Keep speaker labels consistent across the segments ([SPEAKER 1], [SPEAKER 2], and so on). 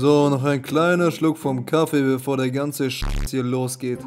[SPEAKER 1] So, noch ein kleiner Schluck vom Kaffee, bevor der ganze Sch hier losgeht.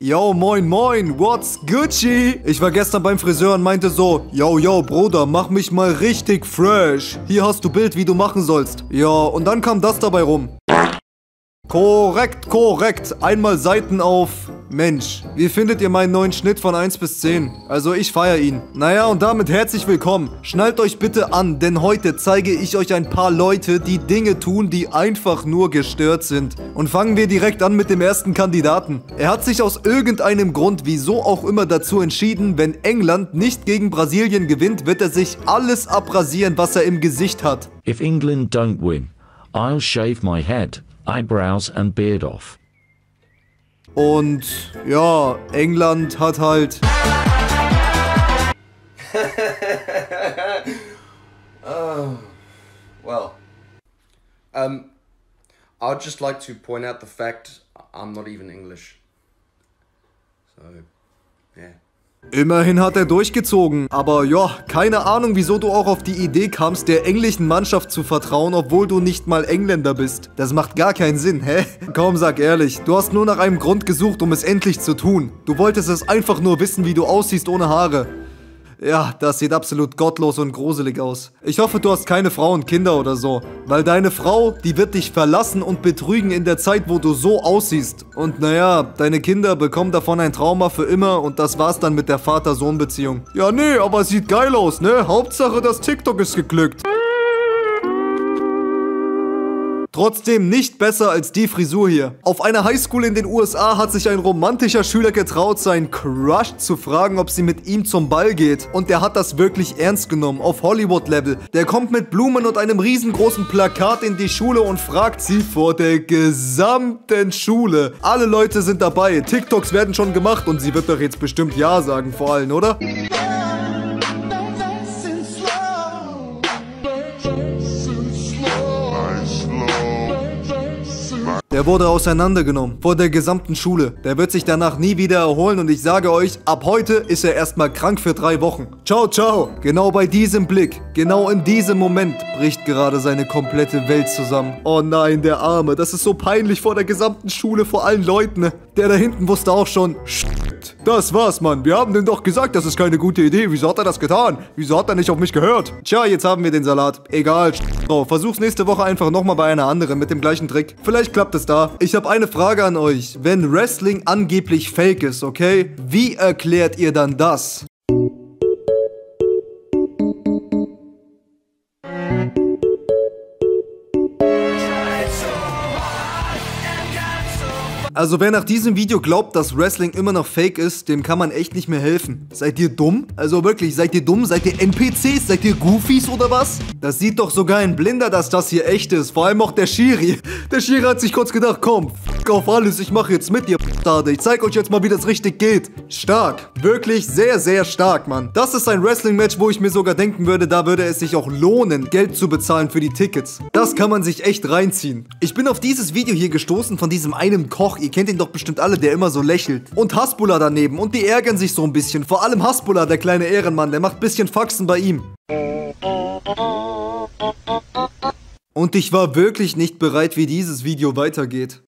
[SPEAKER 1] Yo, moin, moin, what's Gucci? Ich war gestern beim Friseur und meinte so, yo, yo, Bruder, mach mich mal richtig fresh. Hier hast du Bild, wie du machen sollst. Ja, und dann kam das dabei rum. Korrekt, korrekt. Einmal Seiten auf Mensch. Wie findet ihr meinen neuen Schnitt von 1 bis 10? Also ich feiere ihn. Naja, und damit herzlich willkommen. Schnallt euch bitte an, denn heute zeige ich euch ein paar Leute, die Dinge tun, die einfach nur gestört sind. Und fangen wir direkt an mit dem ersten Kandidaten. Er hat sich aus irgendeinem Grund, wieso auch immer, dazu entschieden, wenn England nicht gegen Brasilien gewinnt, wird er sich alles abrasieren, was er im Gesicht hat.
[SPEAKER 2] If England don't win, I'll shave my head, eyebrows and beard off.
[SPEAKER 1] Und ja, England hat halt...
[SPEAKER 3] Well, um, I'd just like to point out the fact I'm not even English. So, yeah.
[SPEAKER 1] Immerhin hat er durchgezogen. Aber ja, keine Ahnung, wieso du auch auf die Idee kamst, der englischen Mannschaft zu vertrauen, obwohl du nicht mal Engländer bist. Das macht gar keinen Sinn, hä? Komm, sag ehrlich, du hast nur nach einem Grund gesucht, um es endlich zu tun. Du wolltest es einfach nur wissen, wie du aussiehst ohne Haare. Ja, das sieht absolut gottlos und gruselig aus. Ich hoffe, du hast keine Frau und Kinder oder so. Weil deine Frau, die wird dich verlassen und betrügen in der Zeit, wo du so aussiehst. Und naja, deine Kinder bekommen davon ein Trauma für immer und das war's dann mit der Vater-Sohn-Beziehung. Ja, nee, aber sieht geil aus, ne? Hauptsache, das TikTok ist geglückt. Trotzdem nicht besser als die Frisur hier. Auf einer Highschool in den USA hat sich ein romantischer Schüler getraut, seinen Crush zu fragen, ob sie mit ihm zum Ball geht. Und der hat das wirklich ernst genommen, auf Hollywood-Level. Der kommt mit Blumen und einem riesengroßen Plakat in die Schule und fragt sie vor der gesamten Schule. Alle Leute sind dabei, TikToks werden schon gemacht und sie wird doch jetzt bestimmt Ja sagen vor allen, oder? Der wurde auseinandergenommen vor der gesamten Schule. Der wird sich danach nie wieder erholen und ich sage euch, ab heute ist er erstmal krank für drei Wochen. Ciao, ciao. Genau bei diesem Blick, genau in diesem Moment bricht gerade seine komplette Welt zusammen. Oh nein, der Arme, das ist so peinlich vor der gesamten Schule, vor allen Leuten. ne? Der da hinten wusste auch schon, Shit, das war's, Mann. Wir haben dem doch gesagt, das ist keine gute Idee. Wieso hat er das getan? Wieso hat er nicht auf mich gehört? Tja, jetzt haben wir den Salat. Egal, drauf. Versuch's nächste Woche einfach nochmal bei einer anderen mit dem gleichen Trick. Vielleicht klappt es da. Ich habe eine Frage an euch. Wenn Wrestling angeblich fake ist, okay? Wie erklärt ihr dann das? Also wer nach diesem Video glaubt, dass Wrestling immer noch fake ist, dem kann man echt nicht mehr helfen. Seid ihr dumm? Also wirklich, seid ihr dumm? Seid ihr NPCs? Seid ihr Goofies oder was? Das sieht doch sogar ein Blinder, dass das hier echt ist. Vor allem auch der Shiri. Der Shiri hat sich kurz gedacht, komm, f auf alles, ich mache jetzt mit, ihr Stade. Ich zeig euch jetzt mal, wie das richtig geht. Stark. Wirklich sehr, sehr stark, Mann. Das ist ein Wrestling-Match, wo ich mir sogar denken würde, da würde es sich auch lohnen, Geld zu bezahlen für die Tickets. Das kann man sich echt reinziehen. Ich bin auf dieses Video hier gestoßen von diesem einen Koch. Ihr kennt ihn doch bestimmt alle, der immer so lächelt. Und Hasbullah daneben. Und die ärgern sich so ein bisschen. Vor allem Hasbullah, der kleine Ehrenmann. Der macht bisschen Faxen bei ihm. Und ich war wirklich nicht bereit, wie dieses Video weitergeht.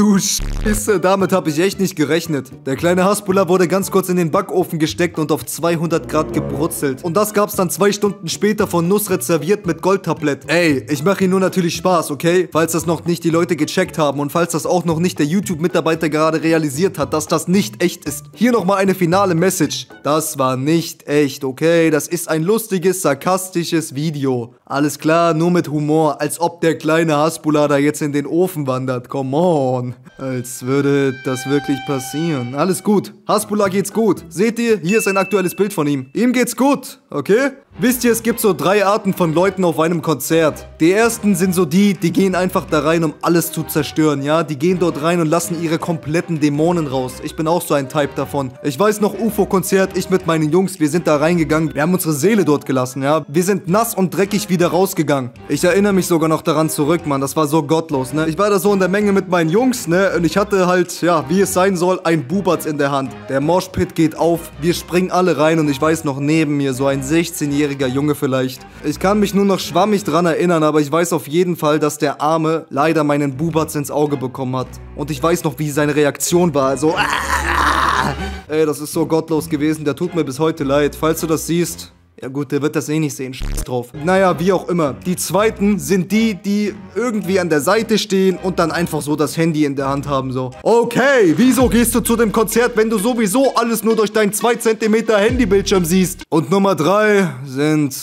[SPEAKER 1] Du Scheiße, damit habe ich echt nicht gerechnet. Der kleine Hasbulla wurde ganz kurz in den Backofen gesteckt und auf 200 Grad gebrutzelt. Und das gab's dann zwei Stunden später von Nusret serviert mit Goldtablett. Ey, ich mache hier nur natürlich Spaß, okay? Falls das noch nicht die Leute gecheckt haben und falls das auch noch nicht der YouTube-Mitarbeiter gerade realisiert hat, dass das nicht echt ist. Hier nochmal eine finale Message. Das war nicht echt, okay? Das ist ein lustiges, sarkastisches Video. Alles klar, nur mit Humor, als ob der kleine Hasbulla da jetzt in den Ofen wandert. Come on. Als würde das wirklich passieren. Alles gut. Hasbulla geht's gut. Seht ihr? Hier ist ein aktuelles Bild von ihm. Ihm geht's gut, okay? Wisst ihr, es gibt so drei Arten von Leuten auf einem Konzert. Die ersten sind so die, die gehen einfach da rein, um alles zu zerstören, ja? Die gehen dort rein und lassen ihre kompletten Dämonen raus. Ich bin auch so ein Type davon. Ich weiß noch, UFO-Konzert, ich mit meinen Jungs, wir sind da reingegangen. Wir haben unsere Seele dort gelassen, ja? Wir sind nass und dreckig wieder rausgegangen. Ich erinnere mich sogar noch daran zurück, Mann. Das war so gottlos, ne? Ich war da so in der Menge mit meinen Jungs, ne? Und ich hatte halt, ja, wie es sein soll, ein Bubatz in der Hand. Der Moshpit geht auf, wir springen alle rein und ich weiß noch neben mir so ein 16-jähriger Junge vielleicht. Ich kann mich nur noch schwammig dran erinnern, aber ich weiß auf jeden Fall, dass der Arme leider meinen Bubatz ins Auge bekommen hat. Und ich weiß noch, wie seine Reaktion war. So, ah! Ey, das ist so gottlos gewesen. Der tut mir bis heute leid. Falls du das siehst, ja gut, der wird das eh nicht sehen, Scheiß drauf. Naja, wie auch immer. Die zweiten sind die, die irgendwie an der Seite stehen und dann einfach so das Handy in der Hand haben, so. Okay, wieso gehst du zu dem Konzert, wenn du sowieso alles nur durch deinen 2 cm Handybildschirm siehst? Und Nummer drei sind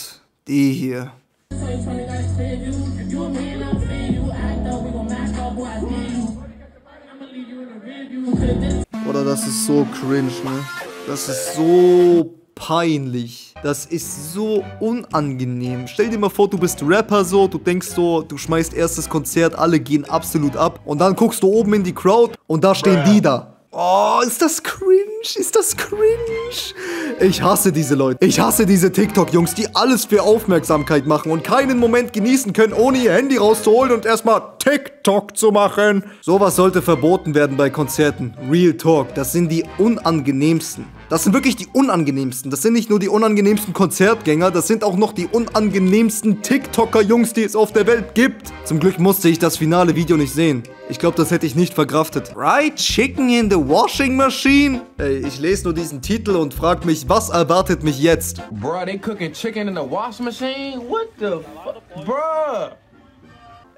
[SPEAKER 1] die hier. Oder das ist so cringe, ne? Das ist so peinlich. Das ist so unangenehm. Stell dir mal vor, du bist Rapper so, du denkst so, du schmeißt erstes Konzert, alle gehen absolut ab. Und dann guckst du oben in die Crowd und da stehen die da. Oh, ist das cringe? Ist das cringe? Ich hasse diese Leute. Ich hasse diese TikTok-Jungs, die alles für Aufmerksamkeit machen und keinen Moment genießen können, ohne ihr Handy rauszuholen und erstmal TikTok zu machen. Sowas sollte verboten werden bei Konzerten. Real Talk, das sind die unangenehmsten. Das sind wirklich die unangenehmsten. Das sind nicht nur die unangenehmsten Konzertgänger, das sind auch noch die unangenehmsten TikToker-Jungs, die es auf der Welt gibt. Zum Glück musste ich das finale Video nicht sehen. Ich glaube, das hätte ich nicht verkraftet. Right Chicken in the Washing Machine? Ey, ich lese nur diesen Titel und frage mich, was erwartet mich jetzt?
[SPEAKER 4] Bruh, they cooking chicken in the wash machine? What the fuck? Bruh!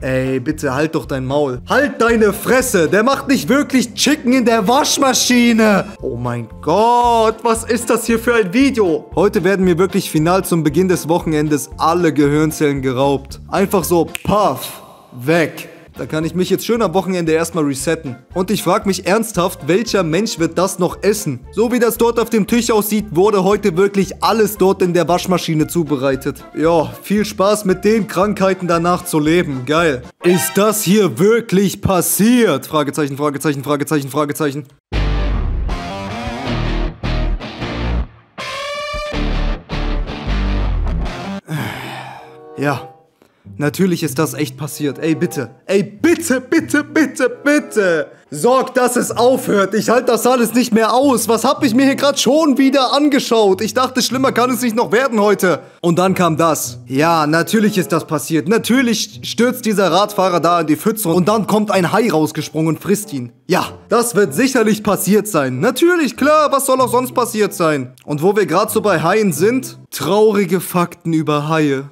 [SPEAKER 1] Ey, bitte halt doch dein Maul. Halt deine Fresse! Der macht nicht wirklich Chicken in der Waschmaschine! Oh mein Gott, was ist das hier für ein Video? Heute werden mir wirklich final zum Beginn des Wochenendes alle Gehirnzellen geraubt. Einfach so, paff, weg. Da kann ich mich jetzt schön am Wochenende erstmal resetten. Und ich frage mich ernsthaft, welcher Mensch wird das noch essen? So wie das dort auf dem Tisch aussieht, wurde heute wirklich alles dort in der Waschmaschine zubereitet. Ja, viel Spaß mit den Krankheiten danach zu leben. Geil. Ist das hier wirklich passiert? Fragezeichen, Fragezeichen, Fragezeichen, Fragezeichen. Ja. Natürlich ist das echt passiert. Ey, bitte. Ey, bitte, bitte, bitte, bitte. Sorgt, dass es aufhört. Ich halte das alles nicht mehr aus. Was hab ich mir hier gerade schon wieder angeschaut? Ich dachte, schlimmer kann es nicht noch werden heute. Und dann kam das. Ja, natürlich ist das passiert. Natürlich stürzt dieser Radfahrer da in die Pfütze und dann kommt ein Hai rausgesprungen und frisst ihn. Ja, das wird sicherlich passiert sein. Natürlich, klar, was soll auch sonst passiert sein? Und wo wir gerade so bei Haien sind, traurige Fakten über Haie.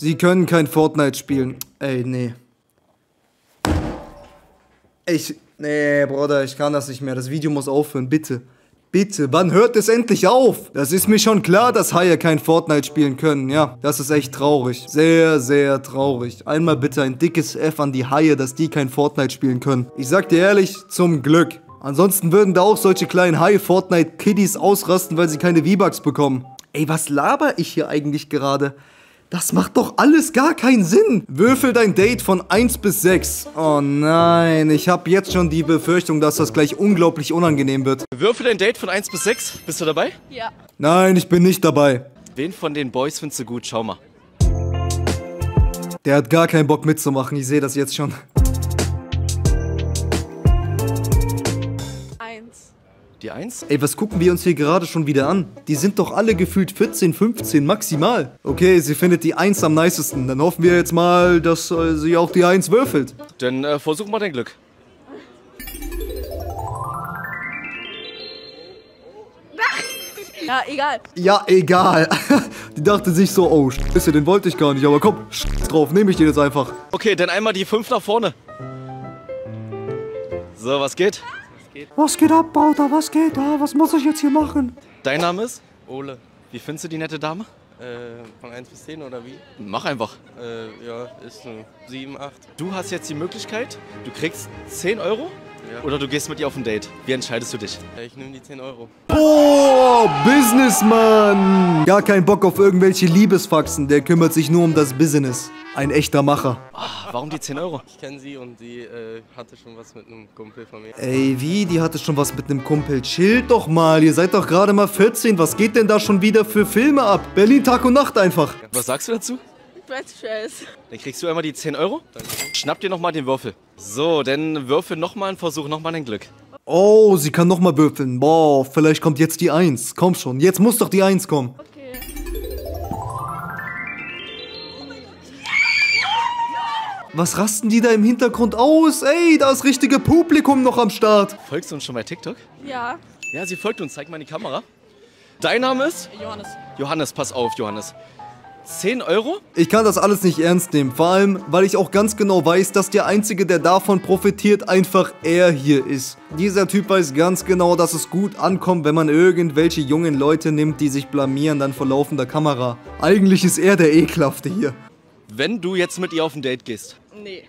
[SPEAKER 1] Sie können kein Fortnite spielen. Ey, nee. Ich. Nee, Bruder, ich kann das nicht mehr. Das Video muss aufhören, bitte. Bitte, wann hört es endlich auf? Das ist mir schon klar, dass Haie kein Fortnite spielen können. Ja, das ist echt traurig. Sehr, sehr traurig. Einmal bitte ein dickes F an die Haie, dass die kein Fortnite spielen können. Ich sag dir ehrlich, zum Glück. Ansonsten würden da auch solche kleinen Haie-Fortnite-Kiddies ausrasten, weil sie keine V-Bucks bekommen. Ey, was laber ich hier eigentlich gerade? Das macht doch alles gar keinen Sinn. Würfel dein Date von 1 bis 6. Oh nein, ich habe jetzt schon die Befürchtung, dass das gleich unglaublich unangenehm wird.
[SPEAKER 5] Würfel dein Date von 1 bis 6. Bist du dabei?
[SPEAKER 6] Ja.
[SPEAKER 1] Nein, ich bin nicht dabei.
[SPEAKER 5] Wen von den Boys findest du gut? Schau mal.
[SPEAKER 1] Der hat gar keinen Bock mitzumachen, ich sehe das jetzt schon.
[SPEAKER 5] Die 1?
[SPEAKER 1] Ey, was gucken wir uns hier gerade schon wieder an? Die sind doch alle gefühlt 14, 15 maximal. Okay, sie findet die 1 am nicesten. Dann hoffen wir jetzt mal, dass äh, sie auch die 1 würfelt.
[SPEAKER 5] Dann äh, versuch mal dein Glück.
[SPEAKER 6] Ja, egal.
[SPEAKER 1] Ja, egal. Die dachte sich so, oh, Scheiße, den wollte ich gar nicht. Aber komm, Scheiß drauf, nehme ich den jetzt einfach.
[SPEAKER 5] Okay, dann einmal die 5 nach vorne. So, was geht?
[SPEAKER 1] Was geht ab, Bauter? Was geht da? Was muss ich jetzt hier machen?
[SPEAKER 5] Dein Name ist? Ole. Wie findest du die nette Dame?
[SPEAKER 7] Äh, von 1 bis 10 oder wie?
[SPEAKER 5] Mach einfach.
[SPEAKER 7] Äh, ja, ist ein 7, 8.
[SPEAKER 5] Du hast jetzt die Möglichkeit, du kriegst 10 Euro
[SPEAKER 7] Ja.
[SPEAKER 5] oder du gehst mit ihr auf ein Date. Wie entscheidest du dich?
[SPEAKER 7] Ja, ich nehme die 10 Euro.
[SPEAKER 1] Boah, Businessman. Gar kein Bock auf irgendwelche Liebesfaxen. Der kümmert sich nur um das Business. Ein echter Macher.
[SPEAKER 5] Warum die 10 Euro?
[SPEAKER 7] Ich kenne sie und sie äh, hatte schon was mit einem Kumpel von mir.
[SPEAKER 1] Ey, wie? Die hatte schon was mit einem Kumpel. Chillt doch mal. Ihr seid doch gerade mal 14. Was geht denn da schon wieder für Filme ab? Berlin Tag und Nacht einfach.
[SPEAKER 5] Was sagst du dazu?
[SPEAKER 6] Best Stress.
[SPEAKER 5] Dann kriegst du einmal die 10 Euro. Schnapp dir nochmal den Würfel. So, dann würfel nochmal und versuch nochmal dein Glück.
[SPEAKER 1] Oh, sie kann noch mal würfeln. Boah, vielleicht kommt jetzt die 1. Komm schon, jetzt muss doch die 1 kommen.
[SPEAKER 6] Okay.
[SPEAKER 1] Was rasten die da im Hintergrund aus? Ey, da ist richtige Publikum noch am Start.
[SPEAKER 5] Folgst du uns schon bei TikTok?
[SPEAKER 6] Ja.
[SPEAKER 5] Ja, sie folgt uns. Zeig mal in die Kamera. Dein Name ist?
[SPEAKER 6] Johannes.
[SPEAKER 5] Johannes, pass auf, Johannes. 10 Euro?
[SPEAKER 1] Ich kann das alles nicht ernst nehmen. Vor allem, weil ich auch ganz genau weiß, dass der Einzige, der davon profitiert, einfach er hier ist. Dieser Typ weiß ganz genau, dass es gut ankommt, wenn man irgendwelche jungen Leute nimmt, die sich blamieren dann vor laufender Kamera. Eigentlich ist er der Ekelhafte hier.
[SPEAKER 5] Wenn du jetzt mit ihr auf ein Date gehst.
[SPEAKER 6] Nee.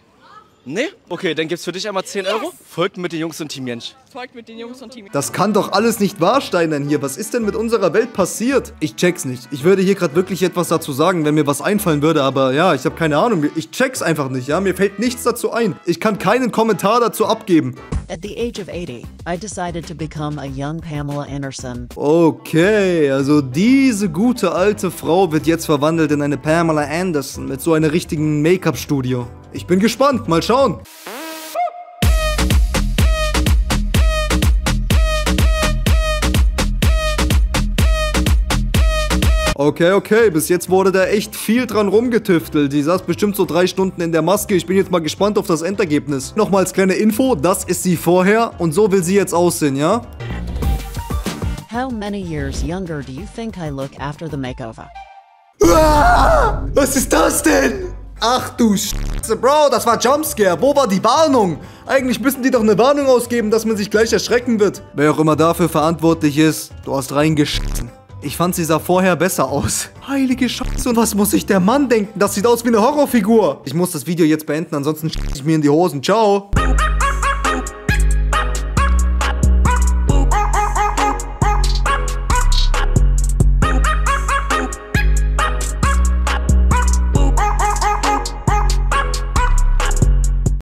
[SPEAKER 5] Nee? Okay, dann gibt's für dich einmal 10 Euro. Folgt mit den Jungs und Team Jensch.
[SPEAKER 6] Folgt mit den Jungs und Team.
[SPEAKER 1] Das kann doch alles nicht wahr sein hier. Was ist denn mit unserer Welt passiert? Ich check's nicht. Ich würde hier gerade wirklich etwas dazu sagen, wenn mir was einfallen würde, aber ja, ich habe keine Ahnung. Ich check's einfach nicht, ja? Mir fällt nichts dazu ein. Ich kann keinen Kommentar dazu abgeben.
[SPEAKER 8] At the age of 80, I decided to become a young Pamela Anderson.
[SPEAKER 1] Okay, also diese gute alte Frau wird jetzt verwandelt in eine Pamela Anderson mit so einem richtigen Make-up-Studio. Ich bin gespannt, mal schauen. Okay, okay, bis jetzt wurde da echt viel dran rumgetüftelt. Die saß bestimmt so drei Stunden in der Maske. Ich bin jetzt mal gespannt auf das Endergebnis. Nochmal als kleine Info, das ist sie vorher und so will sie jetzt aussehen, ja?
[SPEAKER 8] How many years younger do you think I look after the makeover?
[SPEAKER 1] Ah, was ist das denn? Ach du Scheiße, Bro, das war Jumpscare. Wo war die Warnung? Eigentlich müssen die doch eine Warnung ausgeben, dass man sich gleich erschrecken wird. Wer auch immer dafür verantwortlich ist, du hast reingeschissen. Ich fand, sie sah vorher besser aus. Heilige Scheiße, und was muss sich der Mann denken? Das sieht aus wie eine Horrorfigur. Ich muss das Video jetzt beenden, ansonsten schieße ich mir in die Hosen. Ciao.